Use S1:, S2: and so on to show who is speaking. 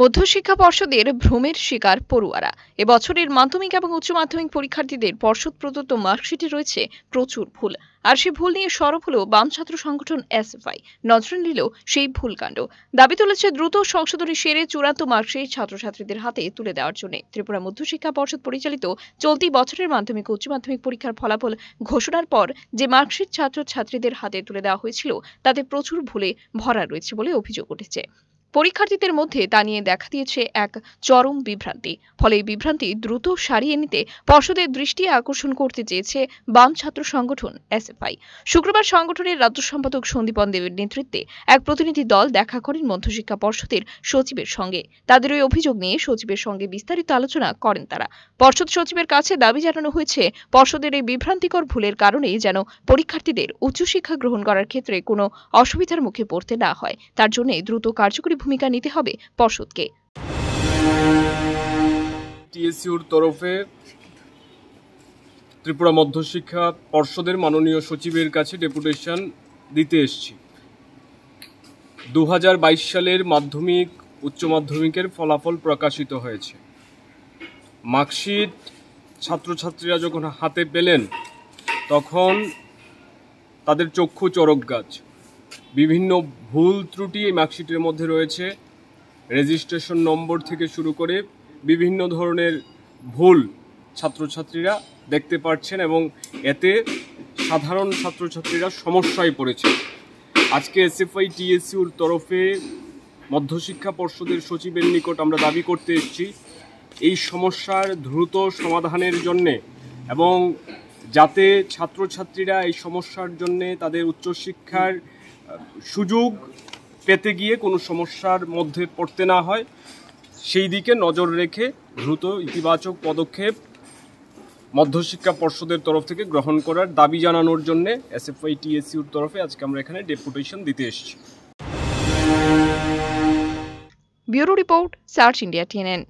S1: মধ্যশিক্ষা পর্ষদের ভ্রমের শিকার পড়ুয়ারা। এবছরের মাধ্যমিক এবং উচ্চ মাধ্যমিক পরীক্ষার্থীদের পর্ষদ প্রদত্ত মার্কশিটে রয়েছে প্রচুর ভুল। আর সেই ভুল নিয়ে সরব হল বাম ছাত্র সংগঠন এসএফআই। নজরে নিল সেই ভুল কাণ্ড। দাবি তুলেছে দ্রুত সংশোধনী সেরে চূড়ান্ত মার্কশিট ছাত্রছাত্রীদের হাতে তুলে দেওয়ার জন্য। ত্রিপুরা মধ্যশিক্ষা পর্ষদ পরিচালিত চলতি বছরের মাধ্যমিক উচ্চ মাধ্যমিক পরীক্ষার ফলাফল ঘোষণার পর যে মার্কশিট ছাত্রছাত্রীদের হাতে তুলে দেওয়া হয়েছিল, তাতে প্রচুর ভুলে ভরা রয়েছে বলে অভিযোগ উঠেছে। পরীক্ষার্থীদের মধ্যে তা নিয়ে দেখা দিয়েছে এক চরম বিভ্রান্তি। ফলে বিভ্রান্তি দ্রুত সারিয়ে নিতে পর্ষদের দৃষ্টি আকর্ষণ করতে চেয়েছে বাম ছাত্র সংগঠন এসএফআই। শুক্রবার সংগঠনের রাজ্য সম্পাদক সন্দীপন দেবের নেতৃত্বে এক প্রতিনিধি দল দেখা করেন মধ্যশিক্ষা পর্ষদের সচিবের সঙ্গে। তাদের ওই অভিযোগ নিয়ে সচিবের সঙ্গে বিস্তারিত আলোচনা করেন তারা। পর্ষদ সচিবের কাছে দাবি জানানো হয়েছে, পর্ষদের এই বিভ্রান্তিকর ভুলের কারণে যেন পরীক্ষার্থীদের উচ্চশিক্ষা গ্রহণ করার ক্ষেত্রে কোনো অসুবিধার মুখে পড়তে না হয়। তার জন্য দ্রুত কার্যকরী ভূমিকা নিতে হবে পর্ষদকে।
S2: টিএসইউর তরফে ত্রিপুরা মধ্যশিক্ষা পর্ষদের মাননীয় সচিবের কাছে ডেপুটেশন দিতে এসছি। দু সালের মাধ্যমিক, উচ্চ মাধ্যমিকের ফলাফল প্রকাশিত হয়েছে। মার্কশিট ছাত্রছাত্রীরা যখন হাতে পেলেন, তখন তাদের চক্ষু চরক গাছ। বিভিন্ন ভুল ত্রুটি এই মার্কশিটের মধ্যে রয়েছে। রেজিস্ট্রেশন নম্বর থেকে শুরু করে বিভিন্ন ধরনের ভুল ছাত্রছাত্রীরা দেখতে পাচ্ছেন এবং এতে সাধারণ ছাত্রছাত্রীরা সমস্যায় পড়েছে। আজকে এসএফআই টিএসইউর তরফে মধ্যশিক্ষা পর্ষদের সচিবের নিকট আমরা দাবি করতে এসেছি, এই সমস্যার দ্রুত সমাধানের জন্যে এবং যাতে ছাত্রছাত্রীরা এই সমস্যার জন্যে তাদের উচ্চশিক্ষার সুযোগ পেতে গিয়ে কোনো সমস্যার মধ্যে পড়তে না হয়, সেই দিকে নজর রেখে দ্রুত ইতিবাচক পদক্ষেপ মধ্যশিক্ষা পর্ষদের তরফ থেকে গ্রহণ করার দাবি জানানোর জন্য এসএফআই টিএসইউর তরফে আজকে আমরা এখানে ডেপুটেশন দিতে এসেছি।
S1: Bureau report, search India TNN.